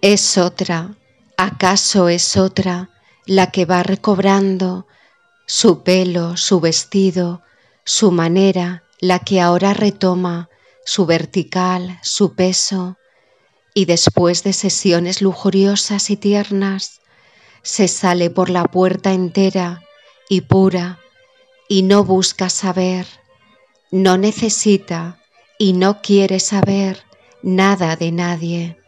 Es otra, acaso es otra la que va recobrando su pelo, su vestido, su manera, la que ahora retoma su vertical, su peso, y después de sesiones lujuriosas y tiernas, se sale por la puerta entera y pura y no busca saber, no necesita y no quiere saber nada de nadie.